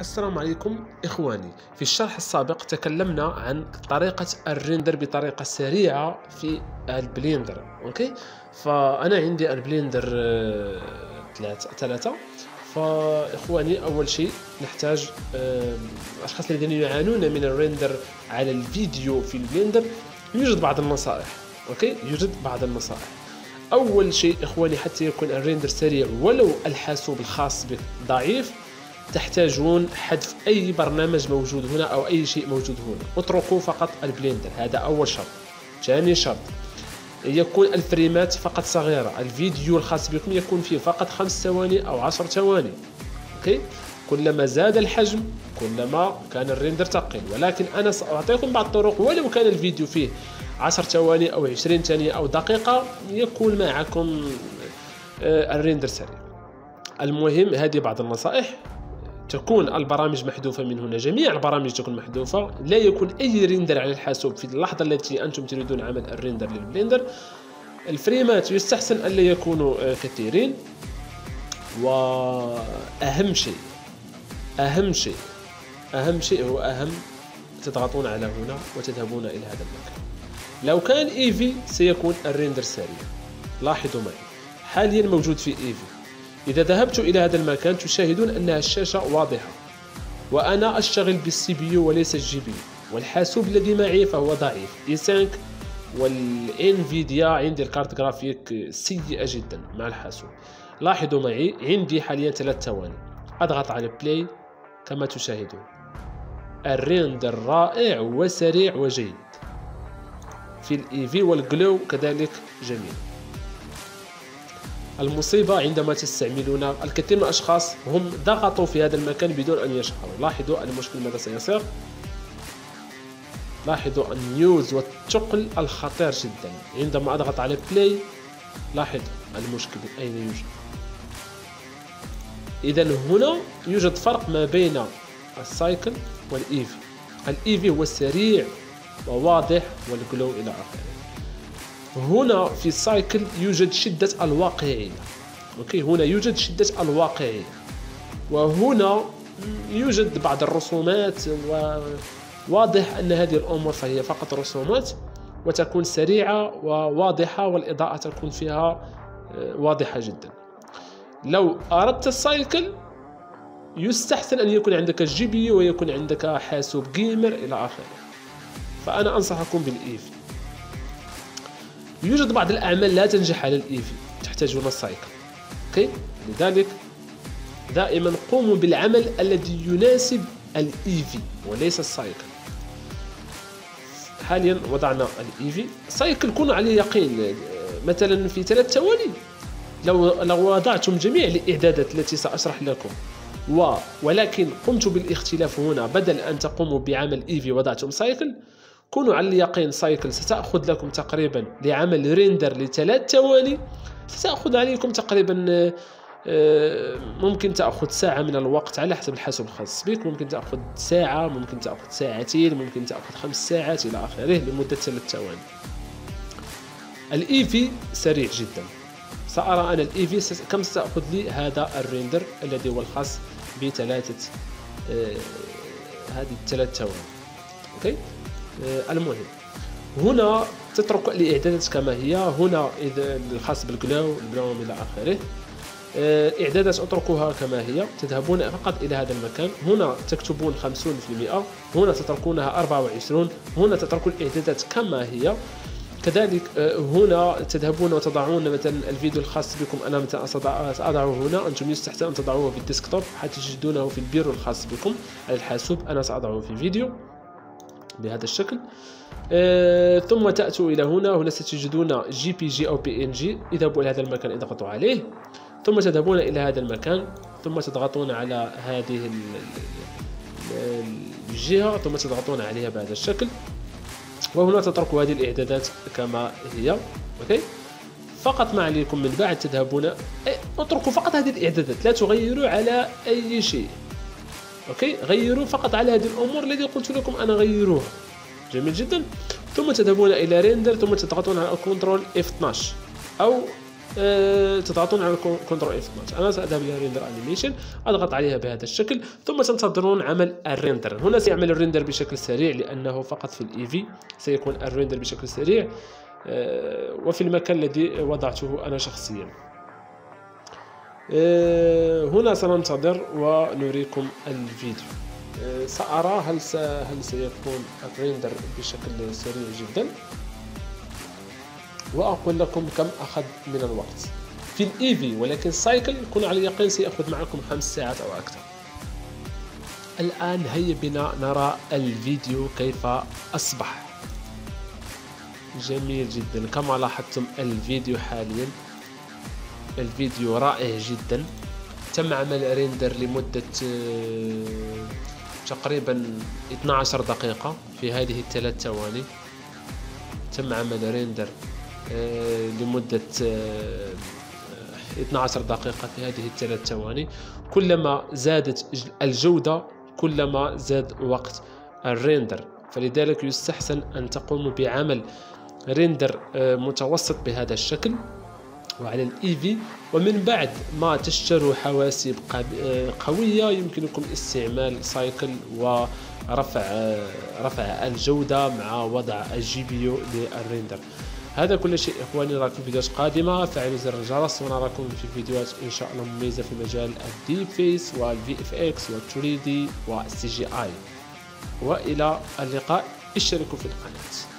السلام عليكم إخواني. في الشرح السابق تكلمنا عن طريقة ال render بطريقة سريعة في ال Blender okay؟ فأنا عندي ال Blender ثلاثة ثلاثة. فإخواني أول شيء نحتاج آه، الأشخاص الذين يعانون من ال render على الفيديو في ال Blender يوجد بعض النصائح okay؟ يوجد بعض النصائح. أول شيء إخواني حتى يكون ال render سريع ولو الحاسوب الخاص بك ضعيف تحتاجون حذف أي برنامج موجود هنا أو أي شيء موجود هنا. اتركوا فقط ال Blender هذا أول شرط. ثاني شرط يكون الفريمات فقط صغيرة. الفيديو الخاص بكم يكون فيه فقط خمس ثواني أو عشر ثواني. okay؟ كلما زاد الحجم كلما كان ال render ثقيل ولكن أنا سأعطيكم بعض الطرق ولو كان الفيديو فيه 10 ثواني أو 20 ثانية أو دقيقة يكون معكم آه، ال render سريع. المهم هذه بعض النصائح. تكون البرامج محذوفة من هنا جميع البرامج تكون محذوفة. لا يكون أي render على الحاسوب. في اللحظة التي أنتم تريدون عمل ال render لل Blender الفريمات يستحسن ألا يكونوا آه، كثيرين. وأهم شيء أهم شيء أهم شيء هو أنكم تضغطون على هنا وتذهبون إلى هذا المكان. لو كان Eevee سيكون ال render سريع. لاحظوا معي حاليا موجود في Eevee. إذا ذهبت إلى هذا المكان تشاهدون أن الشاشة واضحة وأنا أشتغل بال CPU وليس ال GP والحاسوب الذي معي فهو ضعيف. i5 وال Nvidia عندي ال carte graphique سيئة جدا مع الحاسوب. لاحظوا معي عندي حاليا ثلاث ثواني. أضغط على play كما تشاهدون. ال render رائع وسريع وجيد. في ال Eevee وال glow كذلك جميل. المصيبة عندما تستعملون الكثير من الأشخاص هم ضغطوا في هذا المكان بدون أن يشعروا. لاحظوا المشكل ماذا سيصير؟ لاحظوا ال noise والثقل الخطير جدا. عندما أضغط على play لاحظوا المشكل أين يوجد. إذا هنا يوجد فرق ما بين ال Cycle وال Eevee ال Eevee هو السريع وواضح وال glow إلى آخره. هنا في ال Cycle يوجد شدة الواقعية okay هنا يوجد شدة الواقعية وهنا يوجد بعض الرسومات وواضح أن هذه الأمور فهي فقط رسومات وتكون سريعة وواضحة والإضاءة تكون فيها آه، واضحة جدا. لو أردت ال Cycle يستحسن أن يكون عندك GP ويكون عندك حاسوب gamer إلى آخره. فأنا أنصحكم بال Eevee يوجد بعض الأعمال لا تنجح على ال Eevee تحتاجون ال Cycle okay؟ لذلك دائما قوموا بالعمل الذي يناسب ال Eevee وليس ال Cycle حاليا وضعنا ال Eevee. Cycle كونوا على يقين مثلا في ثلاث ثواني. لو لو وضعتم جميع الإعدادات التي سأشرح لكم. و ولكن قمت بالاختلاف هنا بدل أن تقوموا بعمل Eevee وضعتم Cycle كونوا على اليقين Cycle ستأخذ لكم تقريبا لعمل render لثلاث ثواني. ستأخذ عليكم تقريبا آه، ممكن تأخذ ساعة من الوقت على حسب الحاسوب الخاص بك. ممكن تأخذ ساعة ممكن تأخذ ساعتين ممكن تأخذ خمس ساعات إلى آخره لمدة ثلاث ثواني. ال Eevee سريع جدا. سأرى أنا ال Eevee كم ستأخذ لي هذا ال render الذي هو الخاص بثلاثة آه هذه الثلاث ثواني. okay؟ آه، المهم هنا تترك الاعدادات كما هي. هنا إذا الخاص بال glow ال bloom إلى آخره. آه، اعدادات اتركوها كما هي. تذهبون فقط إلى هذا المكان. هنا تكتبون 50% هنا تتركونها 24 هنا تتركون الاعدادات كما هي. كذلك آه، هنا تذهبون وتضعون مثلا الفيديو الخاص بكم. أنا مثلا ساضعه هنا. أنتم يستحسن أن تضعوه في ال desktop. حتى تجدونه في البيرو الخاص بكم. على الحاسوب أنا سأضعه في فيديو. بهذا الشكل. آه ثم تأتوا إلى هنا. هنا ستجدون JPG أو PNG اذهبوا إلى هذا المكان اضغطوا عليه. ثم تذهبون إلى هذا المكان. ثم تضغطون على هذه الجهة. ثم تضغطون عليها بهذا الشكل. وهنا تتركوا هذه الإعدادات كما هي. okay؟ فقط ما عليكم من بعد تذهبون. اتركوا فقط هذه الإعدادات. لا تغيروا على أي شيء. okay؟ غيروا فقط على هذه الأمور التي قلت لكم أنا غيروها. جميل جدا. ثم تذهبون إلى render ثم تضغطون على control F 12 أو أه تضغطون على control F 12 أنا سأذهب إلى render animation أضغط عليها بهذا الشكل. ثم تنتظرون عمل ال render هنا سيعمل ال render بشكل سريع لأنه فقط في ال Eevee سيكون ال render بشكل سريع. أه وفي المكان الذي وضعته أنا شخصيا. هنا سننتظر ونريكم الفيديو. أه سأرى هل هل سيكون ال render بشكل سريع جدا. وأقول لكم كم أخذ من الوقت. في ال Eevee ولكن سايكل كن على اليقين سيأخذ معكم خمس ساعات أو أكثر. الآن هيا بنا نرى الفيديو كيف أصبح. جميل جدا. كما لاحظتم الفيديو حاليا الفيديو رائع جدا. تم عمل render لمدة تقريبا 12 دقيقة في هذه الثلاث ثواني. تم عمل render آه، لمدة 12 آه، دقيقة في هذه الثلاث ثواني. كلما زادت الجودة كلما زاد وقت ال render. فلذلك يستحسن أن تقوموا بعمل render آه، متوسط بهذا الشكل. وعلى ال Eevee. ومن بعد ما تشتروا حواسيب قوية يمكنكم استعمال سايكل ورفع رفع الجودة مع وضع ال GPU لل render. هذا كل شيء إخواني نراكم في فيديوهات قادمة. فعلوا زر الجرس ونراكم في فيديوهات إن شاء الله مميزة في مجال ال deepfakes وال VFX وال 3D وال CGI. وإلى اللقاء. اشتركوا في القناة.